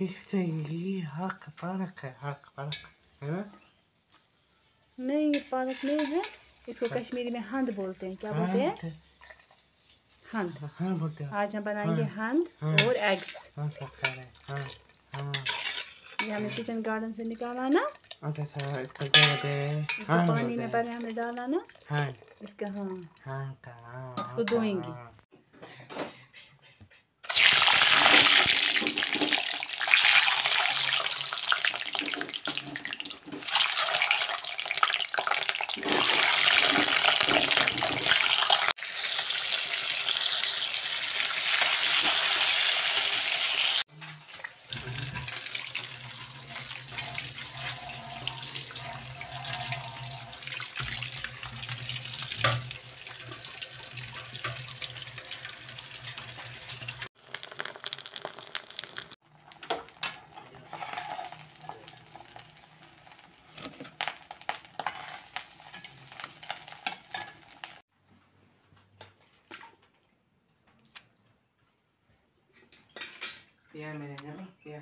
ये हक पालक है हक पालक है ना नहीं ये पालक नहीं है। इसको कश्मीरी में हंद बोलते हैं। क्या बोलते हैं? हंद। हाँ बोलते हैं। आज हम बनाएँगे हंद हाँ। और एग्स हाँ हैं। हाँ हाँ। ये हमें किचन गार्डन से निकाला ना। अच्छा अच्छा इसको हैं? हाँ पानी में हैं। पहले हमें डाला ना। हाँ। इसका हाँ। हाँ हाँ इसको धोएँगे। हाँ। किया मैंने ना किया